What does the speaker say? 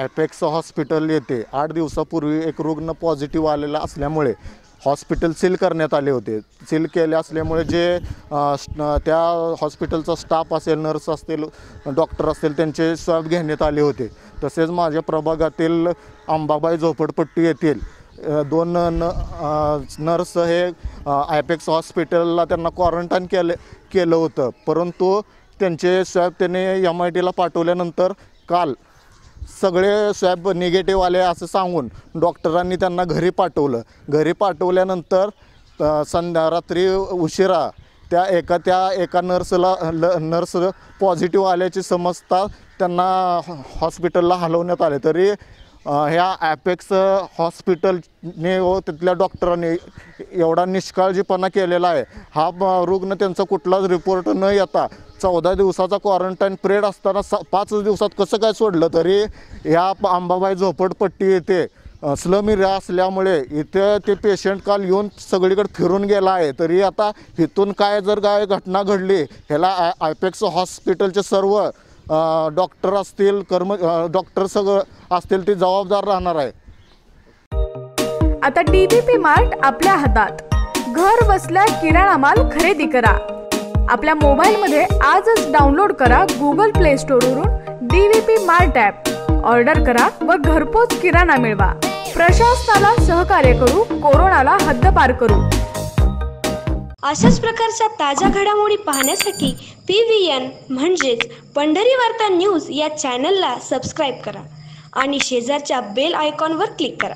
Apex hospital येथे आठ दिवसापूर्वी एक रुग्ण पॉझिटिव्ह आलेला असल्यामुळे हॉस्पिटल सील करण्यात आले होते. सील केले असल्यामुळे जे त्या हॉस्पिटलचा स्टाफ असेल नर्स असतील डॉक्टर असतील त्यांचे स्वाब घेण्यात आले होते. तसेच माझ्या प्रभागातील अंबाबाई झोपडपट्टी येथील दोन न नर्स हे ॲपेक्स हॉस्पिटलला त्यांना क्वारंटाईन केले केलं होतं. परंतु त्यांचे स्वॅब त्याने एम आय टीला पाठवल्यानंतर काल सगळे स्वॅब निगेटिव्ह आले असं सांगून डॉक्टरांनी त्यांना घरी पाठवलं. घरी पाठवल्यानंतर संध्या रात्री उशिरा त्या एका त्या एका नर्सला ल नर्स पॉझिटिव्ह आल्याची समजता त्यांना हॉ- हॉस्पिटलला हलवण्यात आले. तरी ह्या ॲपेक्स हॉस्पिटलने व तिथल्या डॉक्टरांनी एवढा निष्काळजीपणा केलेला आहे. हा रुग्ण त्यांचा कुठलाच रिपोर्ट न येता चौदा दिवसाचा क्वारंटाईन पिरियड असताना सा पाच दिवसात कसं काय सोडलं तरी ह्या आंबाबाई अंबाबाई झोपडपट्टी येते स्लम एरिया असल्यामुळे इथे ते पेशंट काल येऊन सगळीकडे फिरून गेला आहे. तरी आता इथून काय जर काय घटना घडली ह्याला आय आयपेक्स हॉस्पिटलचे सर्व डॉक्टर असतील कर्म डॉक्टर सगळं असतील ते जबाबदार राहणार आहे. आता डीबीपी मार्ट आपल्या हातात. घर बसल्या किराणा माल खरेदी करा. आपल्या मोबाईलमध्ये आजच डाउनलोड करा गुगल प्ले स्टोअरवरून डीव्हीपी मार्ट ॲप ऑर्डर करा व घरपोच किराणा मिळवा. प्रशासनाला सहकार्य करू कोरोनाला हद्दपार करू. अशाच प्रकारच्या ताज्या घडामोडी पाहण्यासाठी पी व्ही एन म्हणजेच पंढरी वार्ता न्यूज या चॅनलला सबस्क्राईब करा आणि शेजारच्या बेल आयकॉनवर क्लिक करा.